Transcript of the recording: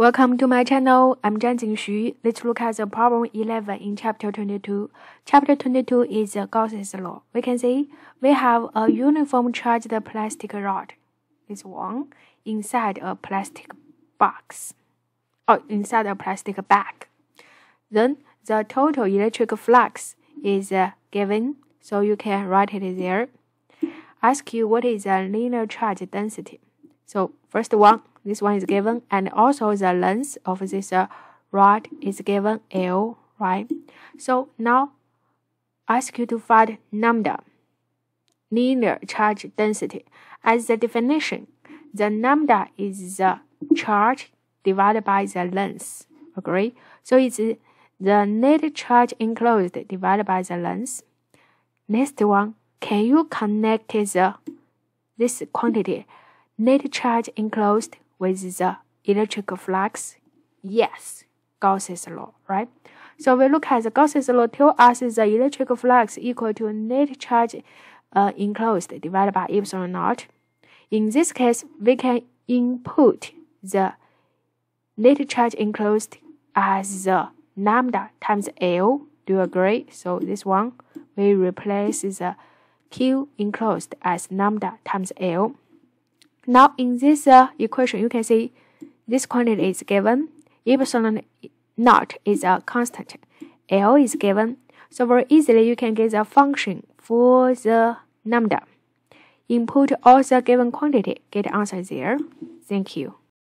Welcome to my channel. I'm Zhang Xu. Let's look at the problem 11 in chapter 22. Chapter 22 is Gauss's law. We can see we have a uniform charged plastic rod. This one inside a plastic box or inside a plastic bag. Then the total electric flux is uh, given, so you can write it there. Ask you what is the linear charge density. So first one, this one is given, and also the length of this uh, rod is given L, right? So now I ask you to find lambda, linear charge density. As the definition, the lambda is the charge divided by the length. Agree? So it's the net charge enclosed divided by the length. Next one, can you connect the this quantity net charge enclosed with the electric flux? Yes, Gauss's law, right? So we look at the Gauss's law tell us the electric flux equal to net charge uh, enclosed divided by epsilon naught. In this case, we can input the net charge enclosed as the lambda times L. Do you agree? So this one, we replace the Q enclosed as lambda times L. Now in this uh, equation, you can see this quantity is given. Epsilon naught is a constant. L is given. So very easily you can get the function for the lambda. Input all the given quantity, get answer there. Thank you.